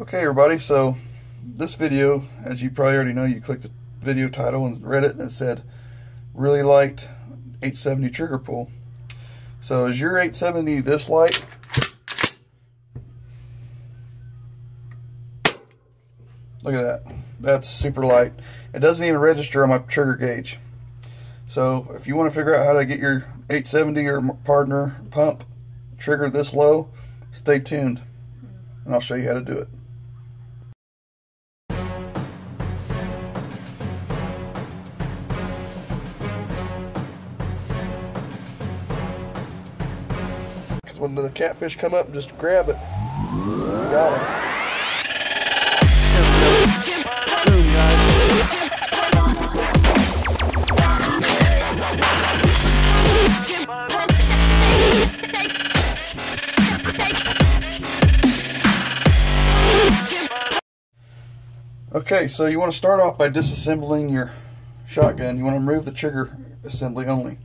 Okay everybody, so this video, as you probably already know, you clicked the video title and read it and it said, really light 870 trigger pull. So is your 870 this light? Look at that. That's super light. It doesn't even register on my trigger gauge. So if you want to figure out how to get your 870 or Pardner Pump trigger this low, stay tuned and I'll show you how to do it. When the catfish come up, just grab it. Got it. Okay, so you want to start off by disassembling your shotgun. You want to remove the trigger assembly only.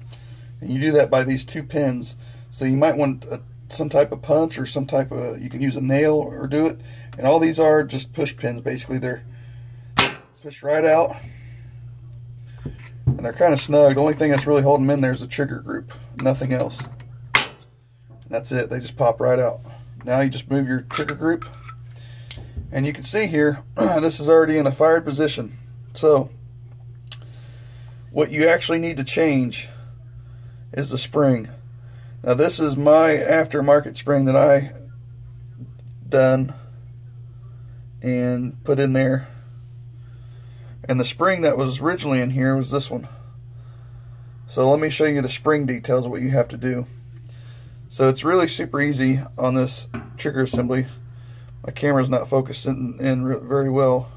And you do that by these two pins. So you might want a, some type of punch or some type of, you can use a nail or do it. And all these are just push pins. Basically, they're pushed right out. And they're kind of snug. The only thing that's really holding them in there is the trigger group. Nothing else. And that's it. They just pop right out. Now you just move your trigger group and you can see here this is already in a fired position so what you actually need to change is the spring now this is my aftermarket spring that I done and put in there and the spring that was originally in here was this one so let me show you the spring details of what you have to do so it's really super easy on this trigger assembly my camera's not focusing in very well.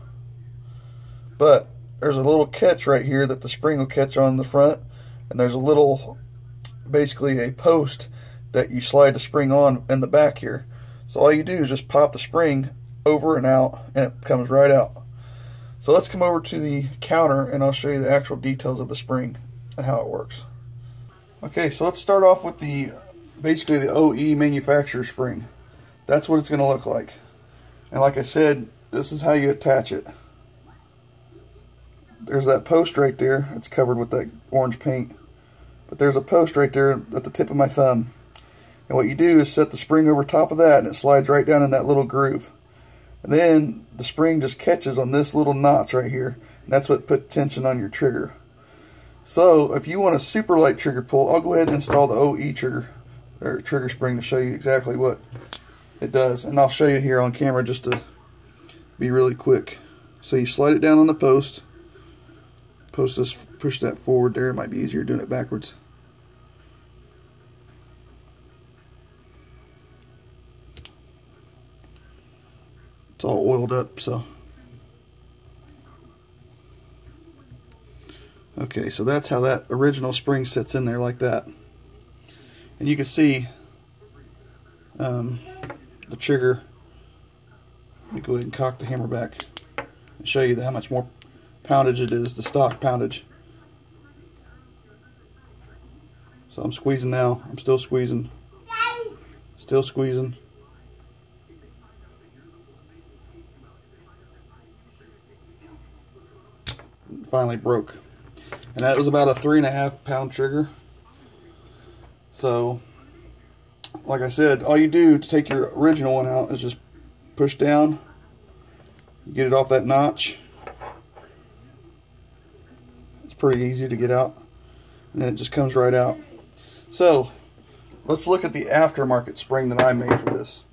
But there's a little catch right here that the spring will catch on the front. And there's a little, basically a post that you slide the spring on in the back here. So all you do is just pop the spring over and out and it comes right out. So let's come over to the counter and I'll show you the actual details of the spring and how it works. Okay, so let's start off with the basically the OE manufacturer spring. That's what it's going to look like. And like I said, this is how you attach it. There's that post right there. It's covered with that orange paint. But there's a post right there at the tip of my thumb. And what you do is set the spring over top of that and it slides right down in that little groove. And then the spring just catches on this little notch right here. And that's what put tension on your trigger. So if you want a super light trigger pull, I'll go ahead and install the OE trigger or trigger spring to show you exactly what it does and I'll show you here on camera just to be really quick so you slide it down on the post post this push that forward there it might be easier doing it backwards it's all oiled up so okay so that's how that original spring sits in there like that and you can see um, the trigger. Let me go ahead and cock the hammer back and show you how much more poundage it is, the stock poundage. So I'm squeezing now. I'm still squeezing. Still squeezing. Finally broke. And that was about a three and a half pound trigger. So like I said, all you do to take your original one out is just push down, get it off that notch. It's pretty easy to get out, and then it just comes right out. So, let's look at the aftermarket spring that I made for this.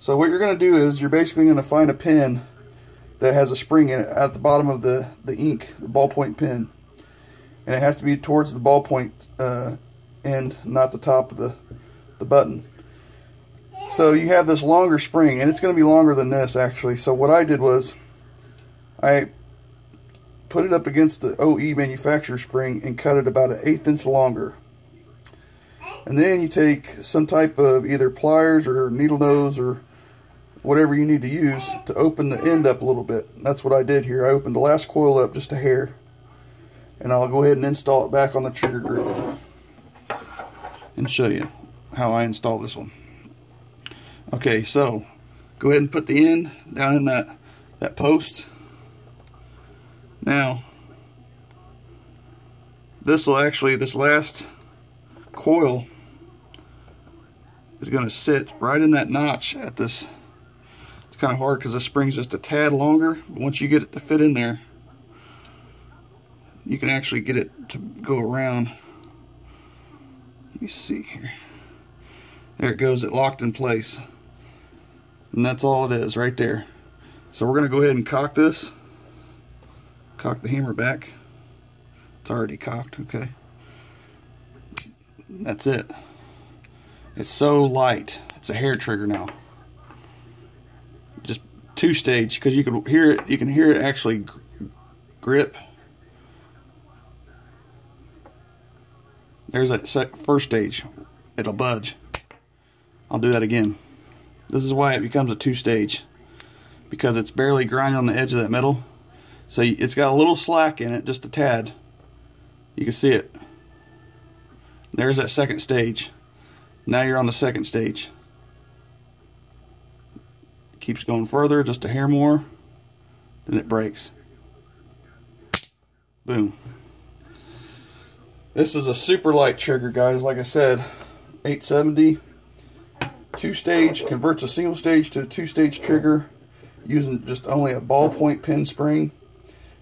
So what you're going to do is you're basically going to find a pin that has a spring in it at the bottom of the, the ink, the ballpoint pen. And it has to be towards the ballpoint uh, end, not the top of the the button. So you have this longer spring, and it's going to be longer than this actually. So what I did was I put it up against the OE manufacturer spring and cut it about an eighth inch longer. And then you take some type of either pliers or needle nose or whatever you need to use to open the end up a little bit. That's what I did here. I opened the last coil up just a hair. And I'll go ahead and install it back on the trigger group and show you how I install this one. Okay, so Go ahead and put the end down in that, that post. Now, this will actually, this last coil is going to sit right in that notch at this. Kind of hard because the spring's just a tad longer. But once you get it to fit in there, you can actually get it to go around. Let me see here. There it goes, it locked in place. And that's all it is right there. So we're gonna go ahead and cock this. Cock the hammer back. It's already cocked, okay. That's it. It's so light. It's a hair trigger now. Two stage because you can hear it. You can hear it actually grip. There's that first stage. It'll budge. I'll do that again. This is why it becomes a two stage because it's barely grinding on the edge of that metal. So it's got a little slack in it, just a tad. You can see it. There's that second stage. Now you're on the second stage. Keeps going further, just a hair more, then it breaks. Boom. This is a super light trigger, guys. Like I said, 870, two stage, converts a single stage to a two stage trigger using just only a ballpoint pin spring.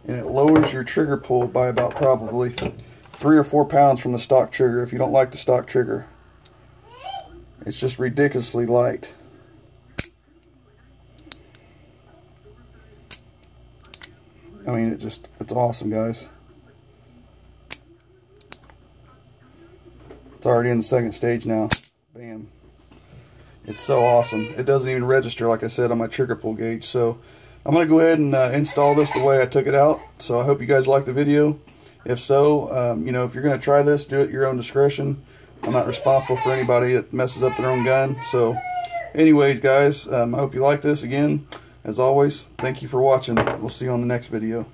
And it lowers your trigger pull by about probably three or four pounds from the stock trigger if you don't like the stock trigger. It's just ridiculously light. I mean, it just, it's awesome, guys. It's already in the second stage now. Bam. It's so awesome. It doesn't even register, like I said, on my trigger pull gauge. So I'm going to go ahead and uh, install this the way I took it out. So I hope you guys liked the video. If so, um, you know, if you're going to try this, do it at your own discretion. I'm not responsible for anybody that messes up their own gun. So anyways, guys, um, I hope you like this. Again, as always, thank you for watching. We'll see you on the next video.